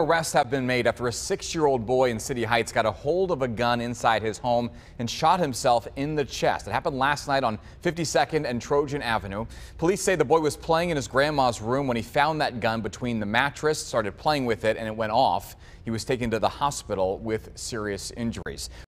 Arrests have been made after a six-year-old boy in City Heights got a hold of a gun inside his home and shot himself in the chest. It happened last night on 52nd and Trojan Avenue. Police say the boy was playing in his grandma's room when he found that gun between the mattress, started playing with it, and it went off. He was taken to the hospital with serious injuries.